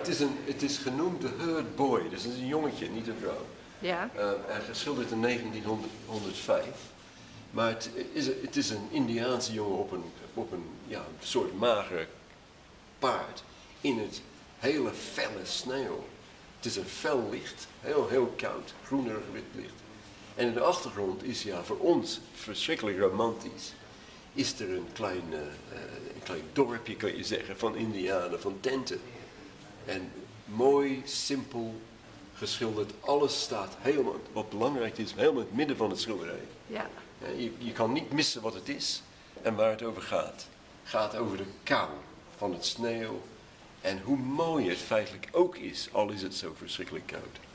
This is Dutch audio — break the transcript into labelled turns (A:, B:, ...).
A: Het is, een, het is genoemd de Herd Boy, dus het is een jongetje, niet een vrouw.
B: Ja.
A: Uh, hij geschilderd in 1905. Maar het is, het is een Indiaanse jongen op een, op een ja, soort mager paard in het hele felle sneeuw. Het is een fel licht, heel, heel koud, groenerig wit licht. En in de achtergrond is ja voor ons verschrikkelijk romantisch. Is er een klein, uh, een klein dorpje, kan je zeggen, van Indianen, van tenten. En mooi, simpel geschilderd. Alles staat helemaal, wat belangrijk is, helemaal in het midden van het schilderij.
B: Ja.
A: Je, je kan niet missen wat het is en waar het over gaat. Het gaat over de kou van het sneeuw en hoe mooi het feitelijk ook is, al is het zo verschrikkelijk koud.